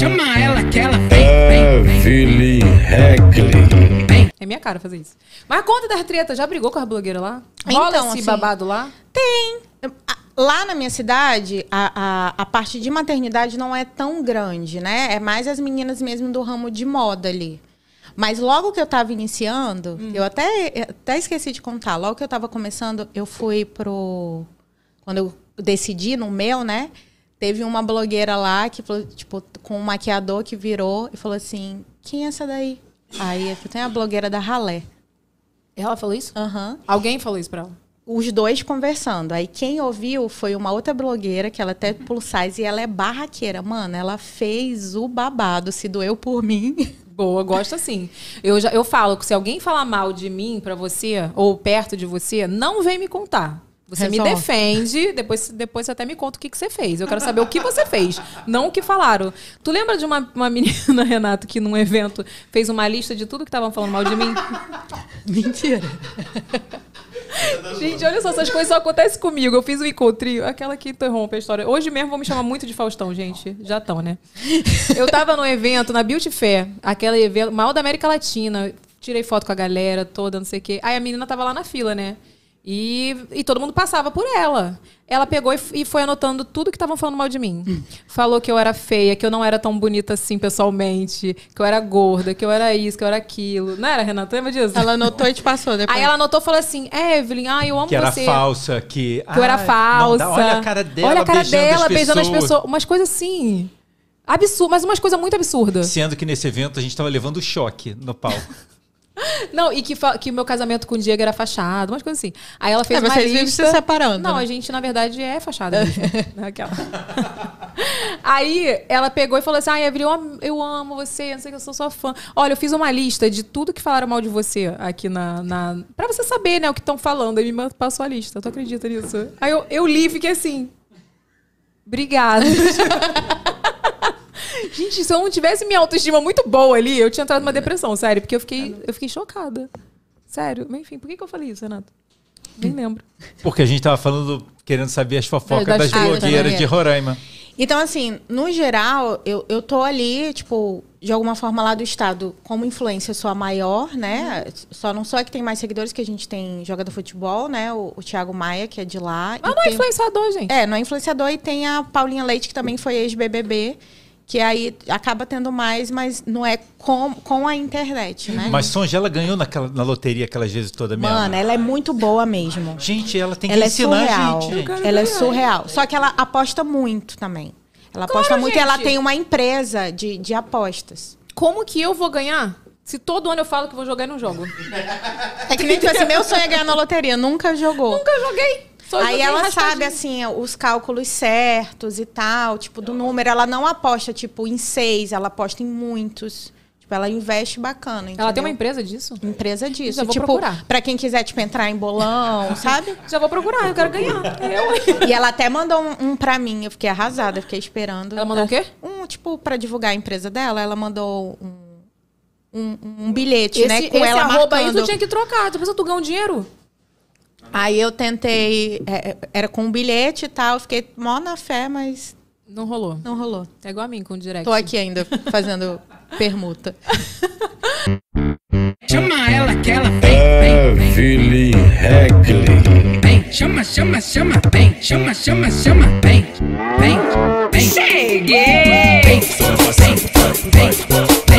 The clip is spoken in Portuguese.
Chama ela que ela vem. Evelyn Heckley. É minha cara fazer isso. Mas conta das tretas, já brigou com as blogueiras lá? Rola Então, esse assim, babado lá? Tem. Lá na minha cidade, a, a, a parte de maternidade não é tão grande, né? É mais as meninas mesmo do ramo de moda ali. Mas logo que eu tava iniciando, eu até, eu até esqueci de contar, logo que eu tava começando, eu fui pro. Quando eu decidi no meu, né? Teve uma blogueira lá que falou, tipo, com um maquiador que virou e falou assim: quem é essa daí? Aí tem a blogueira da Ralé. Ela falou isso? Aham Alguém falou isso pra ela? os dois conversando. Aí quem ouviu foi uma outra blogueira, que ela até plus size, e ela é barraqueira. Mano, ela fez o babado, se doeu por mim. Boa, gosto assim. Eu, já, eu falo que se alguém falar mal de mim pra você, ou perto de você, não vem me contar. Você me Resolve. defende, depois, depois você até me conta o que, que você fez. Eu quero saber o que você fez, não o que falaram. Tu lembra de uma, uma menina, Renato, que num evento fez uma lista de tudo que estavam falando mal de mim? Mentira. Gente, olha só, essas coisas só acontecem comigo. Eu fiz um encontrinho, aquela que interrompe a história. Hoje mesmo vão me chamar muito de Faustão, gente. Já estão, né? Eu tava num evento, na Beauty Fair, aquele evento, maior da América Latina. Tirei foto com a galera toda, não sei o quê. Aí a menina tava lá na fila, né? E, e todo mundo passava por ela. Ela pegou e, e foi anotando tudo que estavam falando mal de mim. Falou que eu era feia, que eu não era tão bonita assim pessoalmente, que eu era gorda, que eu era isso, que eu era aquilo. Não era, Renata? Lembra disso? Ela anotou e te passou depois. Aí ela anotou e falou assim: Evelyn, ai, eu amo Que era você. falsa, que. Que eu era falsa. dá- olha a cara dela, Olha a cara beijando dela as beijando as pessoas. pessoas. Umas coisas assim. Absurdo, mas umas coisas muito absurdas. Sendo que nesse evento a gente tava levando choque no palco. Não, e que, que o meu casamento com o Diego era fachada, umas coisas assim. Aí ela fez É, uma vocês lista. se separando, Não, né? a gente, na verdade, é fachada mesmo. né, Aquela. Aí ela pegou e falou assim: Ai, Evelyn, eu amo, eu amo você, não sei que eu sou sua fã. Olha, eu fiz uma lista de tudo que falaram mal de você aqui na. na... Pra você saber, né, o que estão falando. Aí me passou a lista. Tu acredita nisso? Aí eu, eu li e fiquei assim. Obrigada. Gente, se eu não tivesse minha autoestima muito boa ali, eu tinha entrado numa depressão, sério, porque eu fiquei, eu fiquei chocada. Sério. Mas, Enfim, por que, que eu falei isso, Renato? Nem lembro. Porque a gente tava falando, querendo saber as fofocas É, das das blogueiras de Roraima. Então, assim, no geral, eu, eu tô ali, tipo, de alguma forma lá do estado, como influência, sou a maior, né? Só não sou a que tem mais seguidores, que a gente tem jogador futebol, né? O, o Thiago Maia, que é de lá. Mas E não é tem- influenciador, gente. É, não é influenciador e tem a Paulinha Leite, que também foi ex-BBB, que aí acaba tendo mais, mas não é com, com a internet, né? Mas Songela ganhou naquela, na loteria aquelas vezes toda mesmo. Mano, ela é muito boa mesmo. Gente, ela tem que Ela é ensinar surreal. a gente, gente. Ela é surreal. Só que ela aposta muito também. Ela aposta Claro, muito e ela gente. tem uma empresa de, de apostas. Como que eu vou ganhar? Se todo ano eu falo que vou jogar e não jogo. É que nem assim, meu sonho é ganhar na loteria, nunca jogou. Nunca joguei. Aí ela sabe, assim, os cálculos certos e tal, tipo, do número. Ela não aposta, tipo, em seis, ela aposta em muitos. Tipo, ela investe bacana, Ela entendeu? tem uma empresa disso? empresa disso. Já vou tipo, procurar. pra quem quiser, tipo, entrar em bolão, sabe? Já vou procurar, eu quero ganhar. Eu. E ela até mandou um, um pra mim, eu fiquei arrasada, eu fiquei esperando. Ela mandou o quê? Um, tipo, pra divulgar a empresa dela, ela mandou um, um, um bilhete, Esse, né? Com esse ela arroba aí marcando. tu tinha que trocar. Tu pensa tu ganha um dinheiro? Aí eu tentei, é, é, era com um bilhete e tal, fiquei mó na fé, mas. Não rolou. Não rolou. É igual a mim com o direct. Tô aqui ainda, fazendo permuta. Chama ela que ela vem. Evelyn Heckley. Vem, chama, chama, chama. Vem, chama, chama, chama. Vem, vem, vem. Cheguei! Vem, vem, vem.